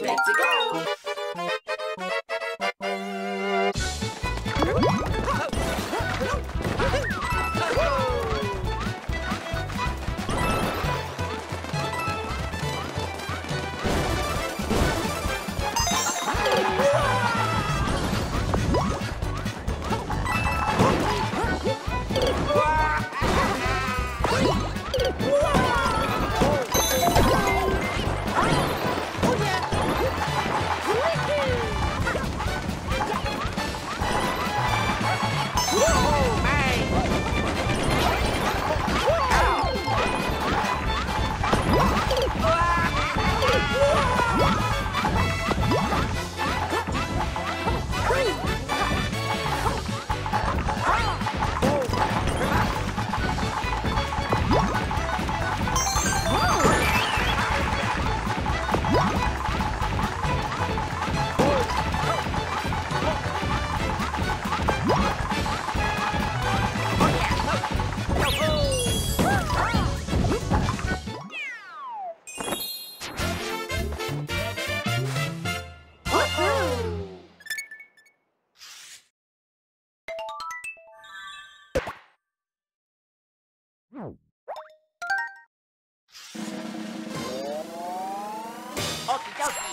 Let's go! Go.